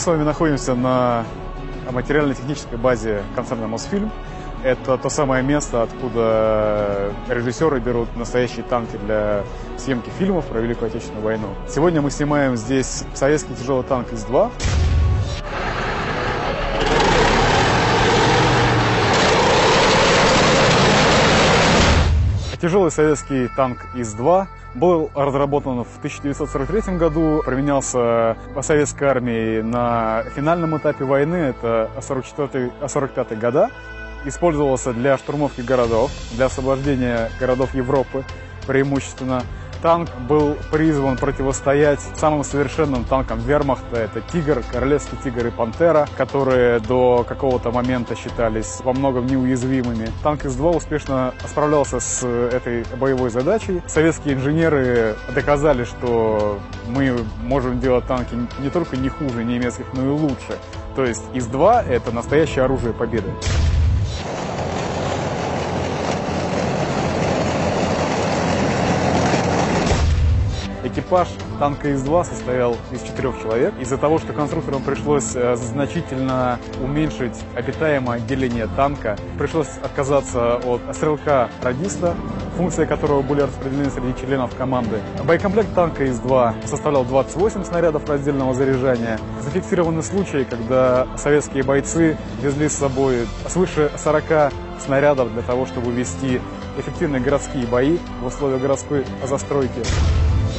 с вами находимся на материально-технической базе концерна «Мосфильм». Это то самое место, откуда режиссеры берут настоящие танки для съемки фильмов про Великую Отечественную войну. Сегодня мы снимаем здесь советский тяжелый танк ИС-2. Тяжелый советский танк ИС-2 был разработан в 1943 году, применялся по советской армии на финальном этапе войны, это 44-45 года. Использовался для штурмовки городов, для освобождения городов Европы преимущественно танк был призван противостоять самым совершенным танкам вермахта. Это «Тигр», «Королевский тигр» и «Пантера», которые до какого-то момента считались во многом неуязвимыми. Танк С-2 успешно справлялся с этой боевой задачей. Советские инженеры доказали, что мы можем делать танки не только не хуже немецких, но и лучше. То есть ИС-2 — это настоящее оружие победы. Экипаж танка ИС-2 состоял из четырех человек. Из-за того, что конструкторам пришлось э, значительно уменьшить обитаемое отделение танка, пришлось отказаться от стрелка-радиста, функции которого были распределены среди членов команды. Боекомплект танка ИС-2 составлял 28 снарядов раздельного заряжания. Зафиксированы случаи, когда советские бойцы везли с собой свыше 40 снарядов для того, чтобы вести эффективные городские бои в условиях городской застройки.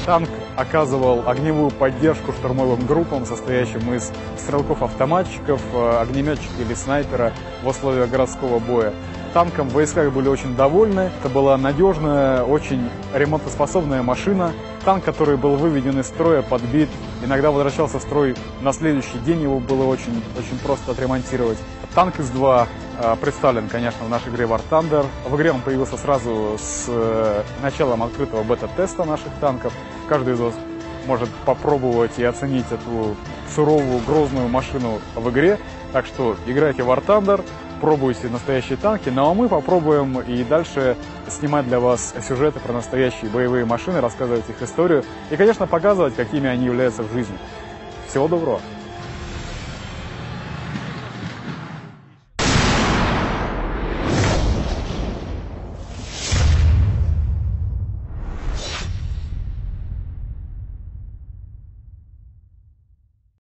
Танк оказывал огневую поддержку штурмовым группам, состоящим из стрелков-автоматчиков, э, огнеметчика или снайпера в условиях городского боя. Танком в войсках были очень довольны. Это была надежная, очень ремонтоспособная машина. Танк, который был выведен из строя, подбит, иногда возвращался в строй на следующий день, его было очень, очень просто отремонтировать. Танк ИС-2 э, представлен, конечно, в нашей игре War Thunder. В игре он появился сразу с э, началом открытого бета-теста наших танков. Каждый из вас может попробовать и оценить эту суровую, грозную машину в игре. Так что играйте в War Thunder, пробуйте настоящие танки, ну а мы попробуем и дальше снимать для вас сюжеты про настоящие боевые машины, рассказывать их историю и, конечно, показывать, какими они являются в жизни. Всего доброго!